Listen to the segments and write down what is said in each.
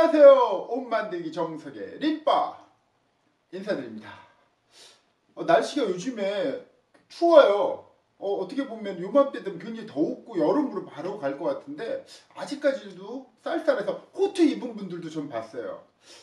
안녕하세요. 옷 만들기 정석의 림바 인사드립니다. 어, 날씨가 요즘에 추워요. 어, 어떻게 보면 요맘때 되면 굉장히 덥고 여름으로 바로 갈 것 같은데 아직까지도 쌀쌀해서 코트 입은 분들도 좀 봤어요.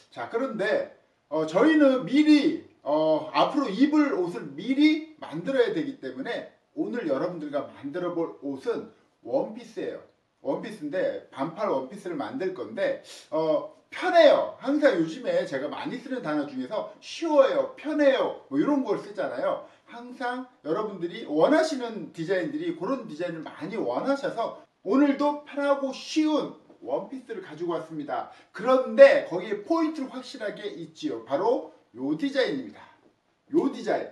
자 그런데 어, 저희는 미리 어, 앞으로 입을 옷을 미리 만들어야 되기 때문에 오늘 여러분들과 만들어 볼 옷은 원피스예요. 원피스인데 반팔 원피스를 만들 건데 어, 편해요. 항상 요즘에 제가 많이 쓰는 단어 중에서 쉬워요, 편해요, 뭐 이런 걸 쓰잖아요. 항상 여러분들이 원하시는 디자인들이 그런 디자인을 많이 원하셔서 오늘도 편하고 쉬운 원피스를 가지고 왔습니다. 그런데 거기에 포인트를 확실하게 있지요. 바로 요 디자인입니다. 요 디자인.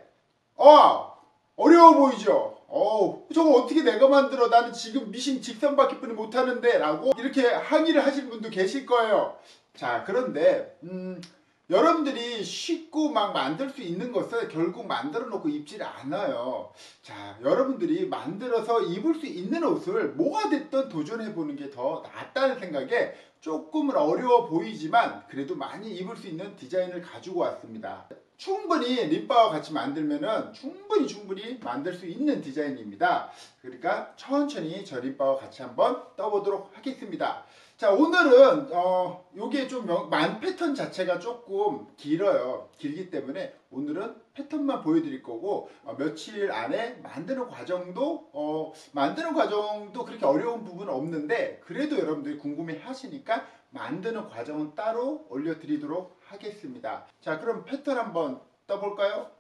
어! 어려워 보이죠? 어, 저거 어떻게 내가 만들어? 나는 지금 미싱 직선밖에 뿐이 못하는데 라고 이렇게 항의를 하시는 분도 계실 거예요. 자, 그런데 음, 여러분들이 쉽고 막 만들 수 있는 것을 결국 만들어 놓고 입질 않아요. 자, 여러분들이 만들어서 입을 수 있는 옷을 뭐가 됐든 도전해 보는 게 더 낫다는 생각에 조금은 어려워 보이지만 그래도 많이 입을 수 있는 디자인을 가지고 왔습니다. 충분히 립바와 같이 만들면은 충분히 충분히 만들 수 있는 디자인입니다. 그러니까 천천히 저 립바와 같이 한번 떠보도록 하겠습니다. 자 오늘은 어 요게 좀만 패턴 자체가 조금 길어요. 길기 때문에 오늘은 패턴만 보여드릴 거고 어, 며칠 안에 만드는 과정도 어 만드는 과정도 그렇게 어려운 부분은 없는데 그래도 여러분들이 궁금해 하시니까 만드는 과정은 따로 올려드리도록 하겠습니다. 자 그럼 패턴 한번 떠볼까요?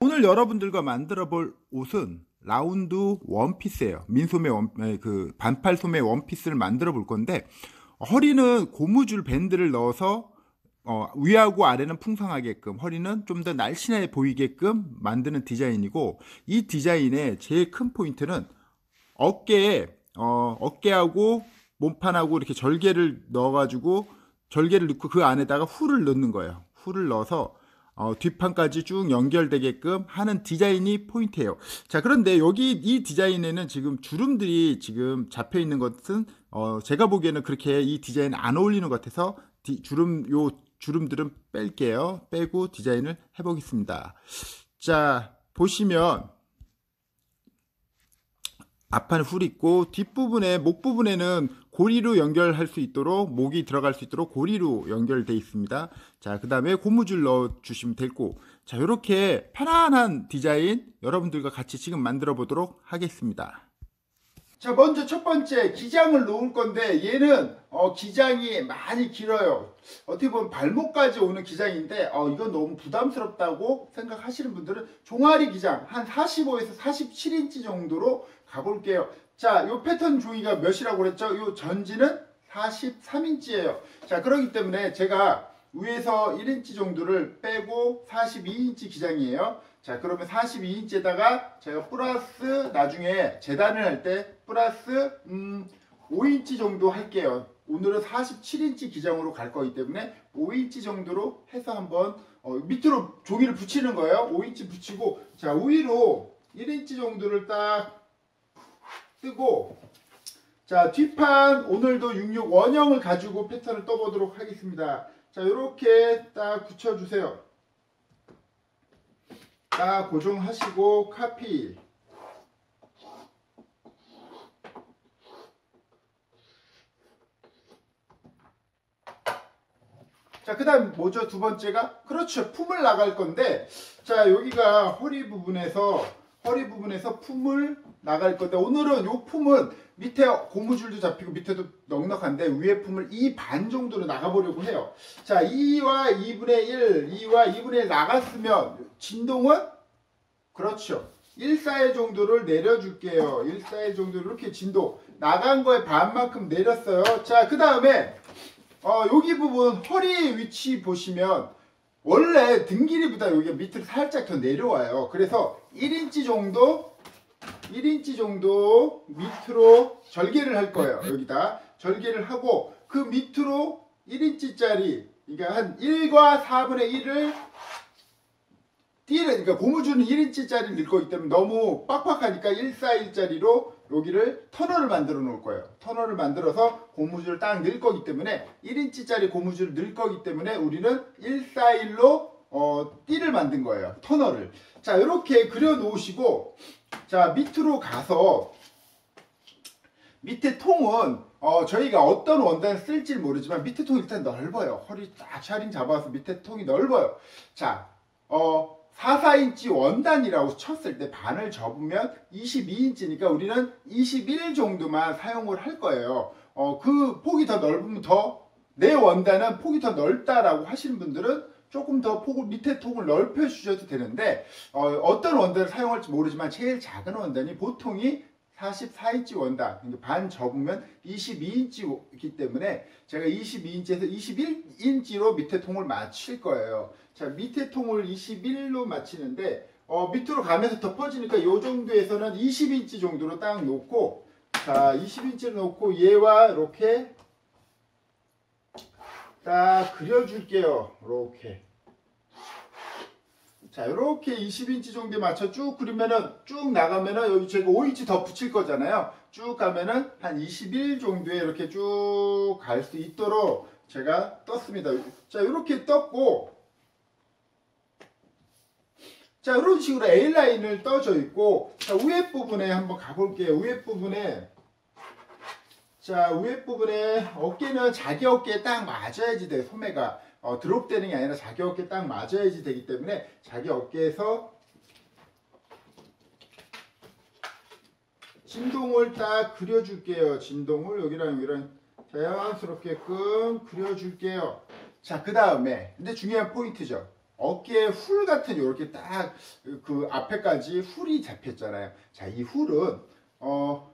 오늘 여러분들과 만들어 볼 옷은 라운드 원피스예요. 민소매 원, 그 반팔 소매 원피스를 만들어 볼 건데 허리는 고무줄 밴드를 넣어서 어, 위하고 아래는 풍성하게끔 허리는 좀 더 날씬해 보이게끔 만드는 디자인이고 이 디자인의 제일 큰 포인트는 어깨에 어, 어깨하고 몸판하고 이렇게 절개를 넣어가지고 절개를 넣고 그 안에다가 훌을 넣는 거예요. 훌을 넣어서 어, 뒷판까지 쭉 연결되게끔 하는 디자인이 포인트예요. 자, 그런데 여기 이 디자인에는 지금 주름들이 지금 잡혀 있는 것은 어, 제가 보기에는 그렇게 이 디자인 안 어울리는 것 같아서 디, 주름 요 주름들은 뺄게요. 빼고 디자인을 해보겠습니다. 자, 보시면 앞판 훌 있고 뒷부분에 목 부분에는 고리로 연결할 수 있도록 목이 들어갈 수 있도록 고리로 연결되어 있습니다. 자, 그 다음에 고무줄 넣어 주시면 되고 자, 이렇게 편안한 디자인 여러분들과 같이 지금 만들어 보도록 하겠습니다. 자, 먼저 첫 번째 기장을 놓을 건데 얘는 어, 기장이 많이 길어요. 어떻게 보면 발목까지 오는 기장인데 어, 이건 너무 부담스럽다고 생각하시는 분들은 종아리 기장 한 45에서 47인치 정도로 가볼게요. 자, 요 패턴 종이가 몇이라고 그랬죠? 요 전지는 43인치예요. 자, 그렇기 때문에 제가 위에서 1인치 정도를 빼고 42인치 기장이에요. 자, 그러면 42인치에다가 제가 플러스 나중에 재단을 할 때 플러스 음, 5인치 정도 할게요. 오늘은 47인치 기장으로 갈 거기 때문에 5인치 정도로 해서 한번 어, 밑으로 종이를 붙이는 거예요. 5인치 붙이고 자, 위로 1인치 정도를 딱 뜨고 자 뒷판 오늘도 66 원형을 가지고 패턴을 떠보도록 하겠습니다 자 이렇게 딱 붙여주세요 딱 고정하시고 카피 자, 그 다음 뭐죠? 두 번째가? 그렇죠. 품을 나갈 건데, 자, 여기가 허리 부분에서, 허리 부분에서 품을 나갈 건데 오늘은 요 품은 밑에 고무줄도 잡히고 밑에도 넉넉한데 위에 품을 2반 정도로 나가보려고 해요. 자 2와 2분의 1, 2와 2분의 1 나갔으면 진동은 그렇죠. 1, 4일 정도를 내려줄게요. 1, 4일 정도로 이렇게 진동 나간 거에 반만큼 내렸어요. 자 그 다음에 어, 여기 부분 허리 위치 보시면 원래 등 길이보다 여기 밑으로 살짝 더 내려와요. 그래서 1인치 정도 1인치 정도 밑으로 절개를 할 거예요. 여기다 절개를 하고 그 밑으로 1인치짜리 그러니까 한 1과 4분의 1을 띠를 그러니까 고무줄은 1인치짜리 넣을 거기 때문에 너무 빡빡하니까 1, 4, 1짜리로 여기를 터널을 만들어 놓을 거예요. 터널을 만들어서 고무줄을 딱 넣을 거기 때문에 1인치짜리 고무줄을 넣을 거기 때문에 우리는 141로 어, 만든 거예요. 터널을. 자, 이렇게 그려 놓으시고 자, 밑으로 가서 밑에 통은 어, 저희가 어떤 원단을 쓸지 모르지만 밑에 통이 일단 넓어요. 허리 딱 샤링 잡아서 밑에 통이 넓어요. 자, 어, 4, 4인치 원단이라고 쳤을 때 반을 접으면 22인치니까 우리는 21 정도만 사용을 할 거예요. 어, 그 폭이 더 넓으면 더, 내 원단은 폭이 더 넓다라고 하시는 분들은 조금 더 폭을, 밑에 통을 넓혀 주셔도 되는데, 어, 떤 원단을 사용할지 모르지만 제일 작은 원단이 보통이 44인치 원단, 반 접으면 22인치이기 때문에 제가 22인치에서 21인치로 밑에 통을 맞출 거예요. 자, 밑에 통을 21로 맞히는데, 어, 밑으로 가면서 덮어지니까 이 정도에서는 20인치 정도로 딱 놓고, 자, 20인치를 놓고 얘와 이렇게 딱 그려줄게요. 이렇게. 자, 이렇게 20인치 정도에 맞춰 쭉 그리면은 쭉 나가면은 여기 제가 5인치 더 붙일 거잖아요. 쭉 가면은 한 21 정도에 이렇게 쭉 갈 수 있도록 제가 떴습니다. 자, 이렇게 떴고 자, 이런 식으로 A라인을 떠져 있고 자, 위에 부분에 한번 가볼게요. 위에 부분에 자, 위에 부분에 어깨는 자기 어깨에 딱 맞아야지 돼, 소매가. 어, 드롭되는 게 아니라 자기 어깨에 딱 맞아야지 되기 때문에 자기 어깨에서 진동을 딱 그려줄게요. 진동을 여기랑 여기랑 자연스럽게끔 그려줄게요. 자, 그 다음에 근데 중요한 포인트죠. 어깨에 훌 같은 이렇게 딱 그 앞에까지 훌이 잡혔잖아요. 자, 이 훌은 어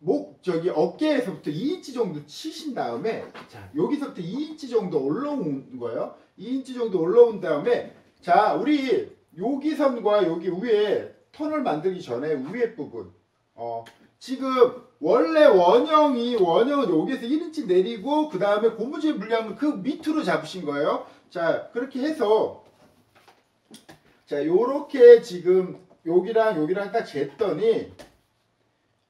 목 저기 어깨에서부터 2인치 정도 치신 다음에 자 여기서부터 2인치 정도 올라온 거예요. 2인치 정도 올라온 다음에 자 우리 여기 선과 여기 위에 턴을 만들기 전에 위에 부분 어 지금 원래 원형이 원형은 여기서 1인치 내리고 그 다음에 고무줄 물량을 그 밑으로 잡으신 거예요. 자 그렇게 해서 자 요렇게 지금 여기랑 여기랑 딱 쟀더니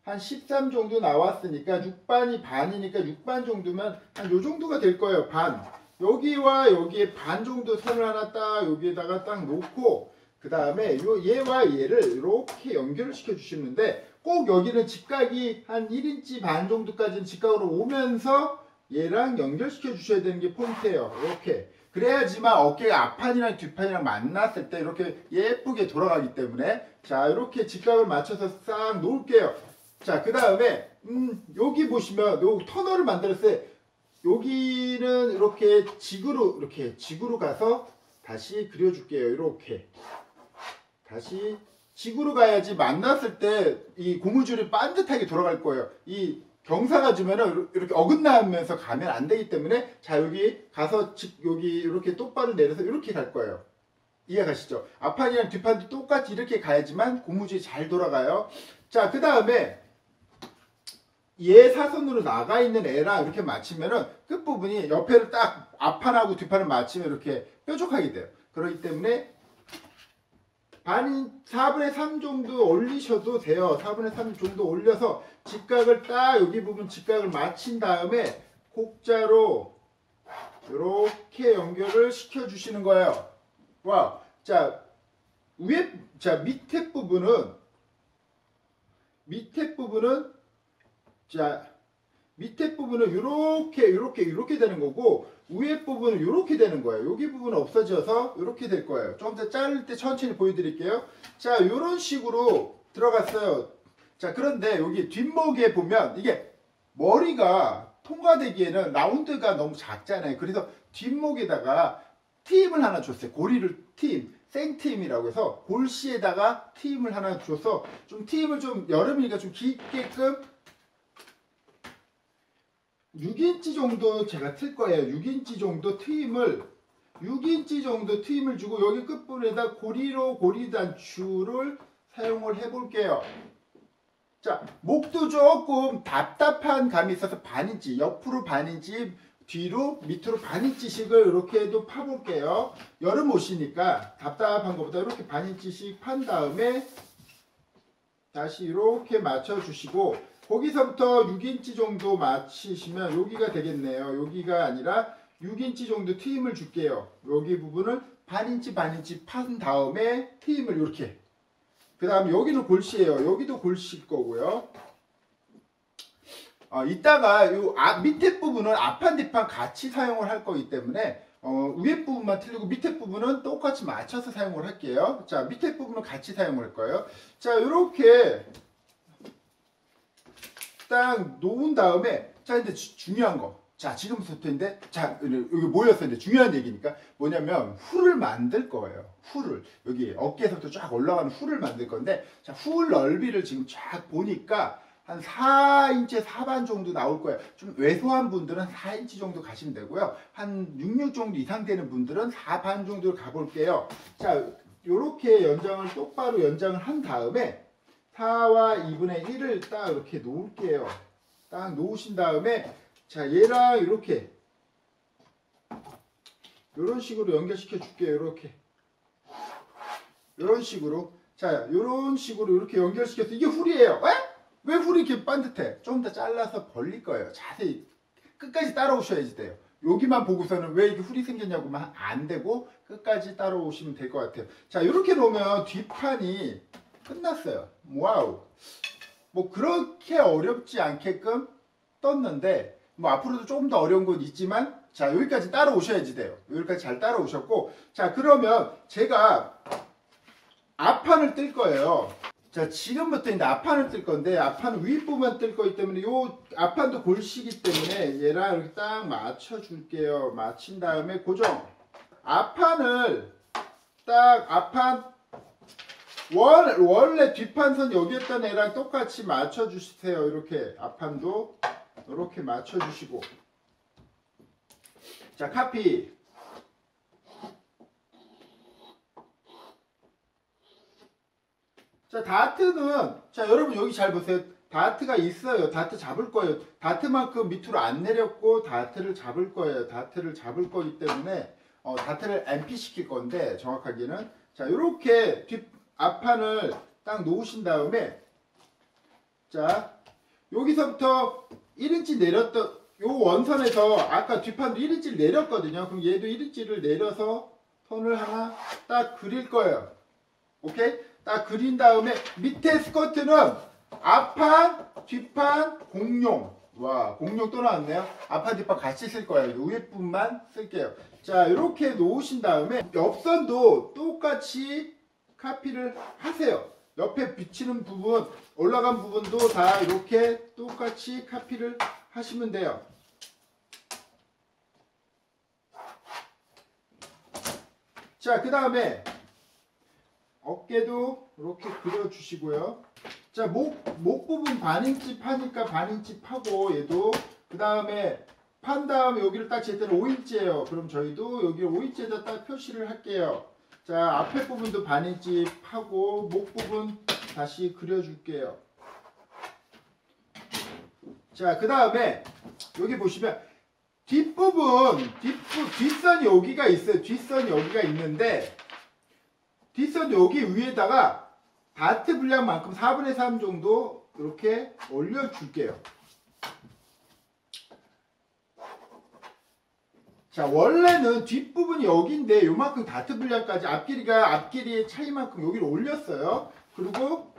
한 13 정도 나왔으니까 6반이 반이니까 6반 정도면 한 요 정도가 될 거예요. 반. 여기와 여기에 반 정도 선을 하나 딱 여기에다가 딱 놓고 그 다음에 요 얘와 얘를 이렇게 연결을 시켜 주시는데 꼭 여기는 직각이 한 1인치 반 정도까지는 직각으로 오면서 얘랑 연결시켜 주셔야 되는 게 포인트예요. 이렇게. 그래야지만 어깨가 앞판이랑 뒷판이랑 만났을 때 이렇게 예쁘게 돌아가기 때문에 자 이렇게 직각을 맞춰서 싹 놓을게요. 자, 그 다음에, 음, 여기 보시면, 요 터널을 만들었을 때, 여기는 이렇게 직으로, 이렇게 직으로 가서 다시 그려줄게요. 이렇게. 다시 직으로 가야지 만났을 때 이 고무줄이 반듯하게 돌아갈 거예요. 이 경사가 주면은 이렇게 어긋나면서 가면 안 되기 때문에 자 여기 가서 직 여기 이렇게 똑바로 내려서 이렇게 갈 거예요. 이해가시죠? 앞판이랑 뒷판도 똑같이 이렇게 가야지만 고무줄이 잘 돌아가요. 자, 그 다음에 얘 사선으로 나가 있는 애랑 이렇게 맞추면은 끝부분이 옆에를 딱 앞판하고 뒷판을 맞추면 이렇게 뾰족하게 돼요. 그렇기 때문에 반인 4분의 3 정도 올리셔도 돼요. 4분의 3 정도 올려서 직각을 딱 여기 부분 직각을 맞힌 다음에 곡자로 이렇게 연결을 시켜 주시는 거예요. 와, 자 위에 자 밑에 부분은 밑에 부분은 자 밑에 부분은 이렇게 이렇게 이렇게 되는 거고 위에 부분은 이렇게 되는 거예요. 여기 부분은 없어져서 이렇게 될 거예요. 좀더 자를 때 천천히 보여드릴게요. 자 이런 식으로 들어갔어요. 자 그런데 여기 뒷목에 보면 이게 머리가 통과되기에는 라운드가 너무 작잖아요. 그래서 뒷목에다가 트임을 하나 줬어요. 고리를 트임. 생트임이라고 해서 골시에다가 트임을 하나 줘서 좀 트임을 좀 여름이니까 좀 깊게끔 6인치 정도 제가 틀 거예요. 6인치 정도 트임을 6인치 정도 트임을 주고 여기 끝부분에다 고리로 고리 단추를 사용을 해 볼게요. 자, 목도 조금 답답한 감이 있어서 반인치, 옆으로 반인치, 뒤로 밑으로 반인치씩을 이렇게 해도 파볼게요. 여름 옷이니까 답답한 것보다 이렇게 반인치씩 판 다음에 다시 이렇게 맞춰주시고 거기서부터 6인치 정도 맞추시면 여기가 되겠네요. 여기가 아니라 6인치 정도 트임을 줄게요. 여기 부분을 반인치 반인치 판 다음에 트임을 이렇게 그 다음에 여기는 골시예요. 여기도 골시일 거고요. 어, 이따가 요 앞, 밑에 부분은 앞판 뒷판 같이 사용을 할 거기 때문에 어, 위에 부분만 틀리고 밑에 부분은 똑같이 맞춰서 사용을 할게요. 자, 밑에 부분은 같이 사용을 할 거예요. 자, 이렇게 딱 놓은 다음에 자, 근데 주- 중요한 거. 자, 지금 부터인데 자, 여기 모였었는데 중요한 얘기니까 뭐냐면 훌을 만들 거예요. 훌을 여기 어깨에서부터 쫙 올라가는 훌을 만들 건데 자, 훌 넓이를 지금 쫙 보니까 한 4인치 4반 정도 나올 거예요. 좀 왜소한 분들은 4인치 정도 가시면 되고요. 한 66 정도 이상 되는 분들은 4반 정도를 가볼게요. 자, 요렇게 연장을 똑바로 연장을 한 다음에 4와 2분의 1을 딱 이렇게 놓을게요. 딱 놓으신 다음에 자, 얘랑 이렇게 이런 식으로 연결시켜 줄게요. 이렇게 이런 식으로 자, 이런 식으로 이렇게 연결시켜서 이게 훌이에요. 에? 왜 훌이 이렇게 반듯해? 좀 더 잘라서 벌릴 거예요. 자세히 끝까지 따라오셔야지 돼요. 여기만 보고서는 왜 이게 훌이 생겼냐고만 안 되고 끝까지 따라오시면 될 것 같아요. 자, 이렇게 놓으면 뒷판이 끝났어요. 와우. 뭐 그렇게 어렵지 않게끔 떴는데 뭐 앞으로도 조금 더 어려운 건 있지만 자 여기까지 따라오셔야지 돼요. 여기까지 잘 따라오셨고 자 그러면 제가 앞판을 뜰 거예요. 자 지금부터 이제 앞판을 뜰 건데 앞판 윗부분만 뜰 거기 때문에 요 앞판도 골시기 때문에 얘랑 이렇게 딱 맞춰 줄게요. 맞춘 다음에 고정. 앞판을 딱 앞판 원, 원래 뒷판선 여기 있던 애랑 똑같이 맞춰주세요. 이렇게 앞판도 이렇게 맞춰주시고 자 카피 자 다트는 자 여러분 여기 잘 보세요. 다트가 있어요. 다트 잡을 거예요. 다트만큼 밑으로 안 내렸고 다트를 잡을 거예요. 다트를 잡을 거기 때문에 어, 다트를 MP 시킬 건데 정확하게는 자 이렇게 뒷 앞판을 딱 놓으신 다음에 자 여기서부터 1인치 내렸던 요 원선에서 아까 뒷판도 1인치를 내렸거든요. 그럼 얘도 1인치를 내려서 선을 하나 딱 그릴 거예요. 오케이? 딱 그린 다음에 밑에 스커트는 앞판, 뒷판, 공룡. 와, 공룡 또 나왔네요. 앞판, 뒷판 같이 쓸 거예요. 요 위에 부분만 쓸게요. 자, 이렇게 놓으신 다음에 옆선도 똑같이 카피를 하세요. 옆에 비치는 부분, 올라간 부분도 다 이렇게 똑같이 카피를 하시면 돼요. 자, 그 다음에 어깨도 이렇게 그려주시고요. 자, 목, 목 부분 반인치 파니까 반인치 파고 얘도 그 다음에 판 다음에 여기를 딱잴 때는 5인치예요. 그럼 저희도 여기를 5인치에다 딱 표시를 할게요. 자, 앞에 부분도 반인치 파고 목 부분 다시 그려줄게요. 자, 그 다음에 여기 보시면 뒷부분, 뒷부, 뒷선이 여기가 있어요. 뒷선이 여기가 있는데 뒷선 여기 위에다가 다트 분량만큼 4분의 3 정도 이렇게 올려줄게요. 자 원래는 뒷부분이 여기인데 요만큼 다트 분량까지 앞길이가 앞길이의 차이만큼 여기를 올렸어요. 그리고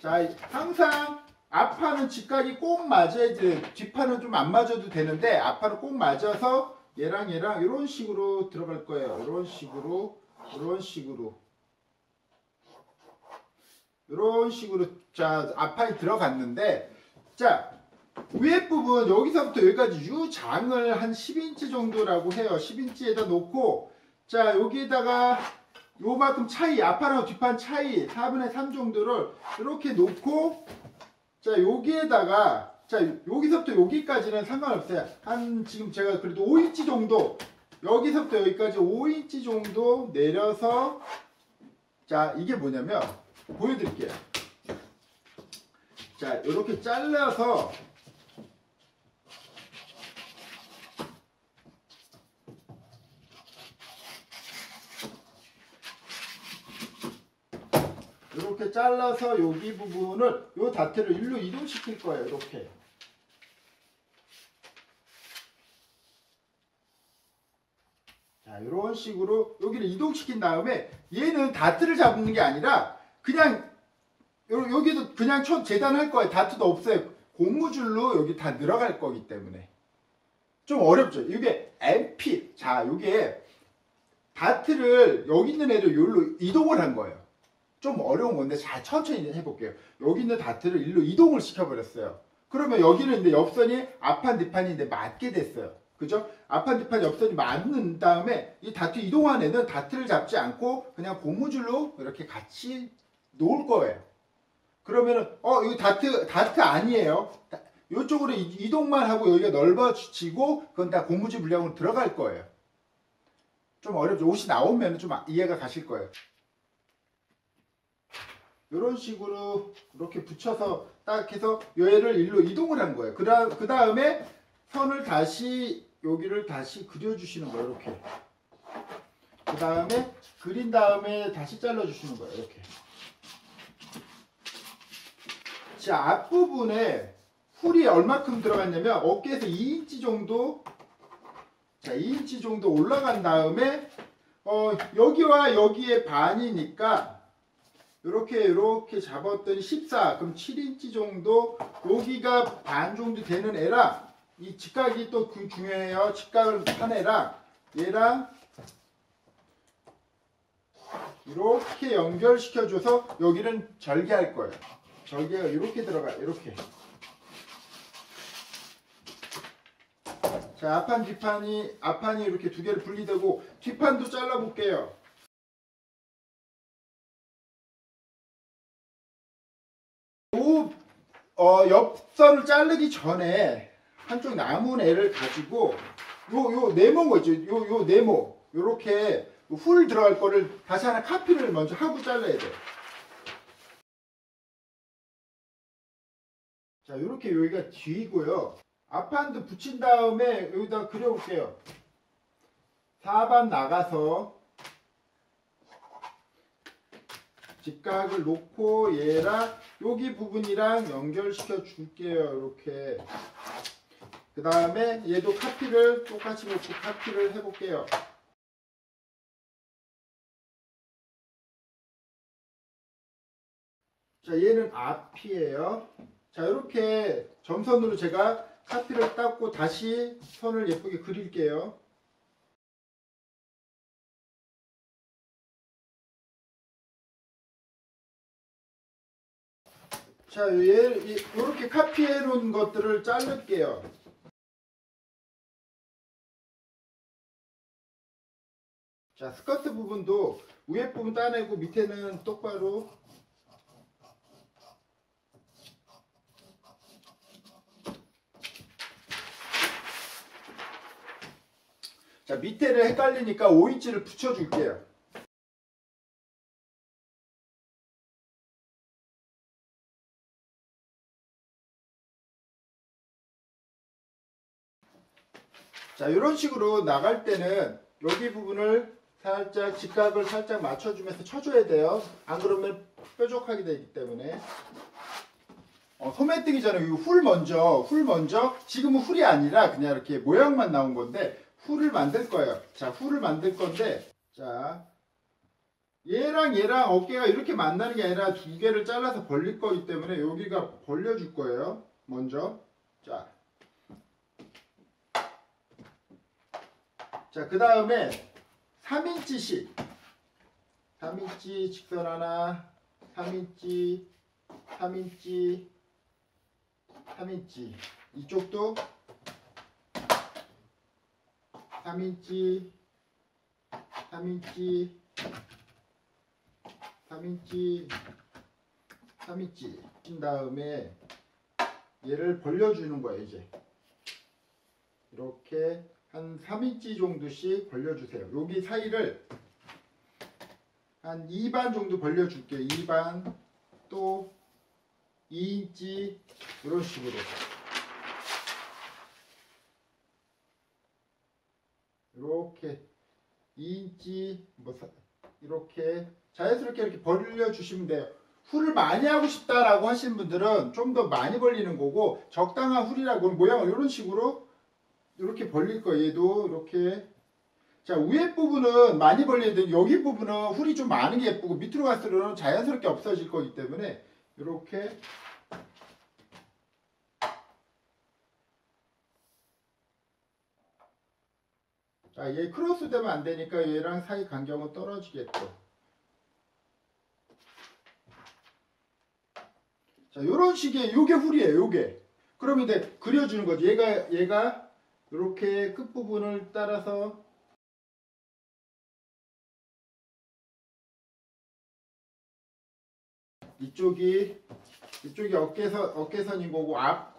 자 항상 앞판은 직각이 꼭 맞아야지 뒷판은 좀 안 맞아도 되는데 앞판은 꼭 맞아서 얘랑 얘랑 이런 식으로 들어갈 거예요. 이런 식으로 이런 식으로 이런 식으로 자 앞판이 들어갔는데 자 위에 부분 여기서부터 여기까지 유장을 한 10인치 정도라고 해요. 10인치에다 놓고 자 여기에다가 요만큼 차이 앞판하고 뒷판 차이 4분의 3 정도를 이렇게 놓고 자 여기에다가 자 여기서부터 여기까지는 상관없어요. 한 지금 제가 그래도 5인치 정도 여기서부터 여기까지 5인치 정도 내려서 자 이게 뭐냐면 보여드릴게요. 자 이렇게 잘라서 잘라서 여기 부분을 요 다트를 일로 이동시킬 거예요. 이렇게. 자, 이런 식으로 여기를 이동시킨 다음에 얘는 다트를 잡는 게 아니라 그냥 요- 여기도 그냥 첫 재단할 거예요. 다트도 없어요. 고무줄로 여기 다 늘어갈 거기 때문에 좀 어렵죠. 이게 MP 자, 이게 다트를 여기 있는 애를 여기로 이동을 한 거예요. 좀 어려운 건데 잘 천천히 해볼게요. 여기 있는 다트를 일로 이동을 시켜버렸어요. 그러면 여기는 이제 옆선이 앞판 뒷판인데 맞게 됐어요. 그죠? 앞판 뒷판 옆선이 맞는 다음에 이 다트 이동한 애는 다트를 잡지 않고 그냥 고무줄로 이렇게 같이 놓을 거예요. 그러면은 어 이거 다트 다트 아니에요. 다- 이쪽으로 이- 이동만 하고 여기가 넓어지고 그건 다 고무줄 물량으로 들어갈 거예요. 좀 어렵죠. 옷이 나오면 좀 이해가 가실 거예요. 이런 식으로 이렇게 붙여서 딱 해서 얘를 일로 이동을 한 거예요. 그 다음, 그 다음에 선을 다시 여기를 다시 그려주시는 거예요. 이렇게. 그 다음에 그린 다음에 다시 잘라주시는 거예요. 이렇게. 자, 앞부분에 풀이 얼마큼 들어갔냐면 어깨에서 2인치 정도 자, 2인치 정도 올라간 다음에 어, 여기와 여기에 반이니까 이렇게 이렇게 잡았더니 14 그럼 7인치 정도 여기가 반 정도 되는 애랑 이 직각이 또 그 중요해요. 직각을 한 애랑 얘랑 이렇게 연결시켜줘서 여기는 절개할 거예요. 절개가 이렇게 들어가 이렇게. 자 앞판 뒷판이 앞판이 이렇게 두 개를 분리되고 뒷판도 잘라 볼게요 요, 어, 옆선을 자르기 전에 한쪽 남은 애를 가지고 요, 요 네모인 거 있죠? 요, 요 네모. 요렇게 훌 들어갈 거를 다시 하나 카피를 먼저 하고 잘라야 돼요. 자, 요렇게 여기가 뒤고요. 앞판도 붙인 다음에 여기다 그려볼게요. 4반 나가서 직각을 놓고 얘랑 여기 부분이랑 연결시켜 줄게요. 이렇게. 그 다음에 얘도 카피를 똑같이 놓고 카피를 해볼게요. 자, 얘는 앞이에요. 자, 이렇게 점선으로 제가 카피를 닦고 다시 선을 예쁘게 그릴게요. 자, 얘, 이렇게 카피해 놓은 것들을 자를게요. 자, 스커트 부분도 위에 부분 따내고 밑에는 똑바로 자, 밑에를 헷갈리니까 5인치를 붙여줄게요. 자, 이런 식으로 나갈 때는 여기 부분을 살짝 직각을 살짝 맞춰주면서 쳐줘야 돼요. 안 그러면 뾰족하게 되기 때문에. 어, 소매 뜨기 전에 이거 훌 먼저, 훌 먼저. 지금은 훌이 아니라 그냥 이렇게 모양만 나온 건데 훌을 만들 거예요. 자, 훌을 만들 건데, 자, 얘랑 얘랑 어깨가 이렇게 만나는 게 아니라 두 개를 잘라서 벌릴 거기 때문에 여기가 벌려줄 거예요. 먼저. 자, 자, 그 다음에 3인치씩 3인치 직선 하나 3인치 3인치 3인치. 이쪽도 3인치 3인치 3인치 3인치. 친 다음에 얘를 벌려주는 거예요 이제. 이렇게 한 3인치 정도씩 벌려주세요. 여기 사이를 한 2반 정도 벌려줄게요. 2반 또 2인치 이런 식으로 이렇게 2인치 뭐 사- 이렇게 자연스럽게 이렇게 벌려주시면 돼요. 훌을 많이 하고 싶다라고 하시는 분들은 좀 더 많이 벌리는 거고 적당한 훌이라고 모양을 이런 식으로 이렇게 벌릴 거예요. 얘도 이렇게 자 위에 부분은 많이 벌려야 되는데 여기 부분은 훌이 좀 많은 게 예쁘고 밑으로 갈수록 자연스럽게 없어질 거기 때문에 이렇게 자, 얘 크로스 되면 안 되니까 얘랑 사이 간격은 떨어지겠죠. 자, 요런 식의 요게 훌이에요, 요게. 그럼 이제 그려주는 거지. 얘가, 얘가 이렇게 끝부분을 따라서 이쪽이 이쪽이 어깨선 어깨선인 거고 앞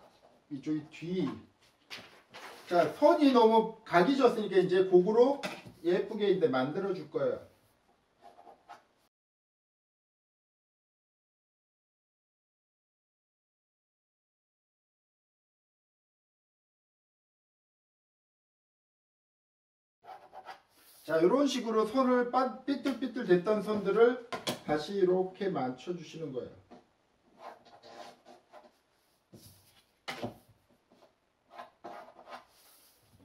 이쪽이 뒤. 자 선이 너무 각이 졌으니까 이제 곡으로 예쁘게 이제 만들어 줄 거예요. 자 이런 식으로 선을 빠- 삐뚤삐뚤 됐던 선들을 다시 이렇게 맞춰 주시는 거예요.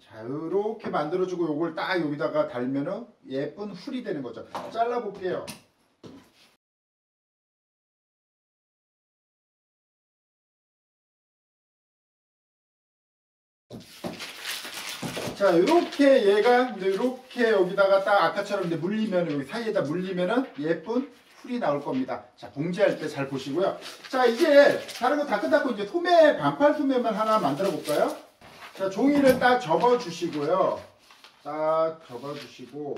자 이렇게 만들어주고 요걸 딱 여기다가 달면은 예쁜 훌이 되는 거죠. 잘라 볼게요. 자, 이렇게 얘가 이렇게 여기다가 딱 아까처럼 물리면 여기 사이에다 물리면은 예쁜 풀이 나올 겁니다. 자, 봉지할 때 잘 보시고요. 자, 이제 다른 거 다 끝났고 이제 소매 반팔 소매만 하나 만들어 볼까요? 자, 종이를 딱 접어 주시고요. 딱 접어 주시고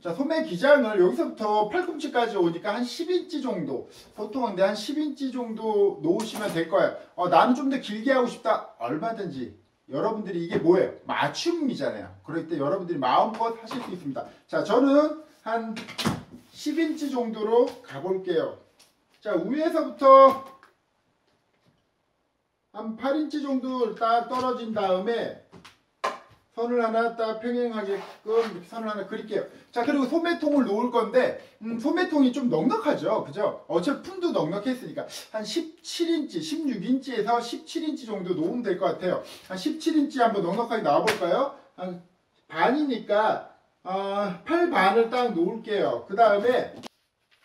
자, 소매 기장을 여기서부터 팔꿈치까지 오니까 한 10인치 정도. 보통 근데 한 10인치 정도 놓으시면 될 거예요. 어, 나는 좀 더 길게 하고 싶다. 얼마든지. 여러분들이 이게 뭐예요? 맞춤이잖아요. 그럴 때 여러분들이 마음껏 하실 수 있습니다. 자, 저는 한 10인치 정도로 가볼게요. 자, 위에서부터 한 8인치 정도 딱 떨어진 다음에 선을 하나 딱 평행하게끔 이렇게 선을 하나 그릴게요. 자 그리고 소매통을 놓을 건데 음, 소매통이 좀 넉넉하죠, 그죠? 어차피 품도 넉넉했으니까 한 17인치, 16인치에서 17인치 정도 놓으면 될 것 같아요. 한 17인치 한번 넉넉하게 나와볼까요? 한 반이니까 어, 8 반을 딱 놓을게요. 그 다음에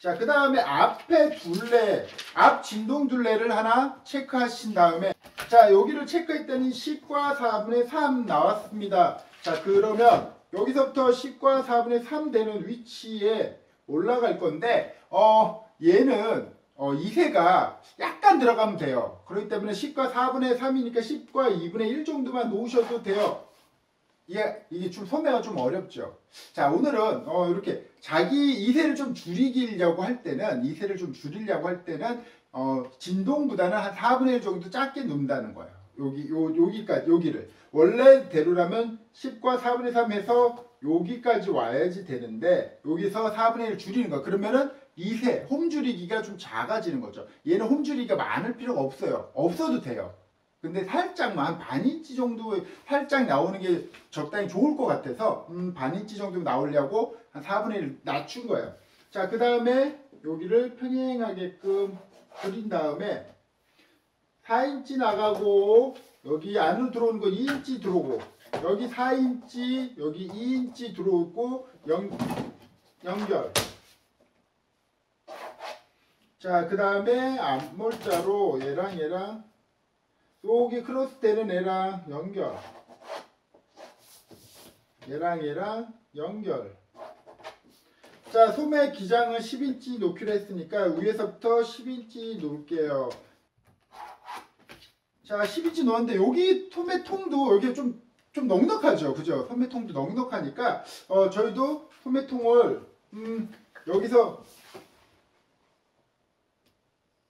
자, 그 다음에 앞에 둘레, 앞 진동 둘레를 하나 체크하신 다음에 자, 여기를 체크했더니 10과 4분의 3 나왔습니다. 자, 그러면 여기서부터 10과 4분의 3 되는 위치에 올라갈 건데 어, 얘는 어, 2세가 약간 들어가면 돼요. 그렇기 때문에 10과 4분의 3이니까 10과 2분의 1 정도만 놓으셔도 돼요. 이게, 이게 좀 소매가 좀 어렵죠. 자, 오늘은 어, 이렇게 자기 2세를 좀 줄이려고 할 때는 2세를 좀 줄이려고 할 때는 어, 진동보다는 한 4분의 1 정도 작게 놓는다는 거예요. 여기 요 여기까지 여기를 원래대로라면 10과 4분의 3 해서 여기까지 와야지 되는데 여기서 4분의 1 줄이는 거 그러면은 2세 홈 줄이기가 좀 작아지는 거죠. 얘는 홈 줄이기가 많을 필요가 없어요. 없어도 돼요. 근데 살짝만 한 반인치 정도 살짝 나오는 게 적당히 좋을 것 같아서 음, 반 인치 정도 나오려고 한 4분의 1 낮춘 거예요. 자, 그 다음에 여기를 평행하게끔 그린 다음에 4인치 나가고 여기 안으로 들어오는 거 2인치 들어오고 여기 4인치 여기 2인치 들어오고 연, 연결 자 그 다음에 armhole자로 얘랑 얘랑 여기 크로스 되는 애랑 연결. 얘랑 얘랑 연결. 자 소매 기장을 10인치 놓기로 했으니까 위에서부터 10인치 놓을게요. 자 10인치 놓았는데 여기 소매통도 여기 좀, 좀 넉넉하죠? 그죠? 소매통도 넉넉하니까 어, 저희도 소매통을 음, 여기서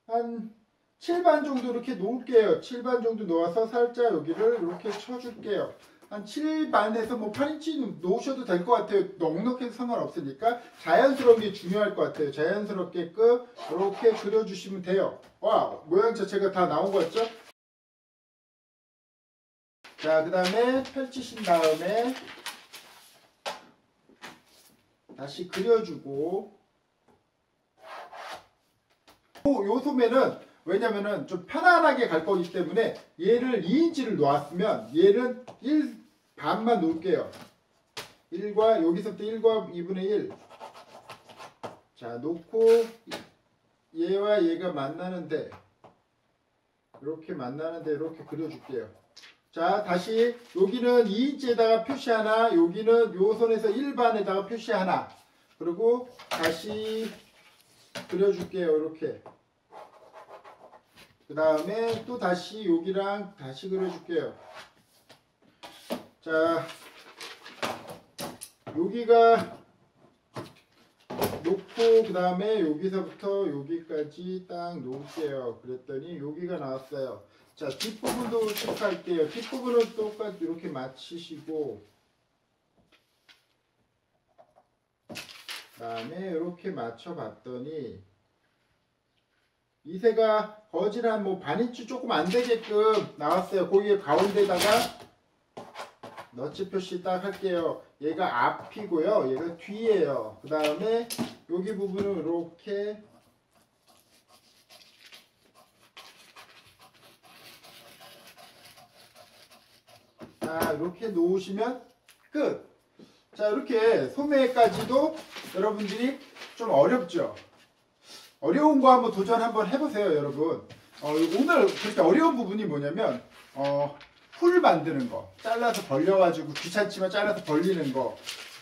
한 7반 정도 이렇게 놓을게요 7반 정도 놓아서 살짝 여기를 이렇게 쳐줄게요 한 7반에서 뭐 8인치 놓으셔도 될 것 같아요. 넉넉해도 상관없으니까 자연스러운 게 중요할 것 같아요. 자연스럽게끔 이렇게 그려주시면 돼요. 와 모양 자체가 다 나온 거 같죠? 자, 그 다음에 펼치신 다음에 다시 그려주고 요, 요 소매는 왜냐면은 좀 편안하게 갈 거기 때문에 얘를 2인치를 놓았으면 얘는 1 반만 놓을게요. 1과 여기서부터 1과 2분의 1. 자 놓고 얘와 얘가 만나는데 이렇게 만나는데 이렇게 그려줄게요. 자 다시 여기는 2인치에다가 표시 하나 여기는 요 선에서 1반에다가 표시 하나 그리고 다시 그려줄게요 이렇게 그 다음에 또 다시 여기랑 다시 그려줄게요. 자 여기가 놓고 그 다음에 여기서부터 여기까지 딱 놓을게요. 그랬더니 여기가 나왔어요. 자 뒷부분도 체크할게요. 뒷부분은 똑같이 이렇게 맞추시고 그 다음에 이렇게 맞춰봤더니 이새가 거진 한뭐 반인치 조금 안 되게끔 나왔어요. 거기 가운데다가 너치 표시 딱 할게요. 얘가 앞이고요. 얘가 뒤에요. 그 다음에 여기 부분을 이렇게 자 이렇게 놓으시면 끝. 자 이렇게 소매까지도 여러분들이 좀 어렵죠. 어려운 거 한번 도전 한번 해보세요, 여러분. 어, 오늘 그렇게 어려운 부분이 뭐냐면 어, 풀 만드는 거, 잘라서 벌려가지고 귀찮지만 잘라서 벌리는 거,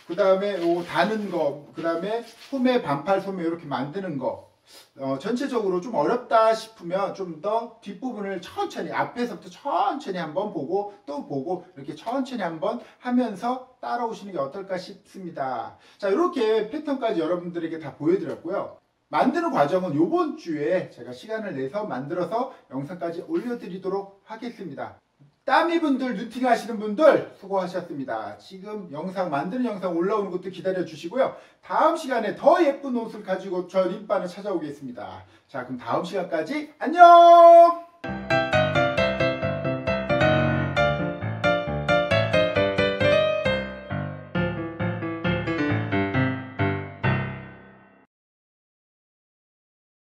그 다음에 요 다는 거, 그 다음에 소매 반팔 소매 이렇게 만드는 거. 어, 전체적으로 좀 어렵다 싶으면 좀 더 뒷부분을 천천히 앞에서부터 천천히 한번 보고 또 보고 이렇게 천천히 한번 하면서 따라오시는 게 어떨까 싶습니다. 자 이렇게 패턴까지 여러분들에게 다 보여드렸고요. 만드는 과정은 이번 주에 제가 시간을 내서 만들어서 영상까지 올려드리도록 하겠습니다. 따미분들 루팅 하시는 분들 수고하셨습니다. 지금 영상 만드는 영상 올라오는 것도 기다려 주시고요. 다음 시간에 더 예쁜 옷을 가지고 저 림바를 찾아오겠습니다. 자 그럼 다음 시간까지 안녕!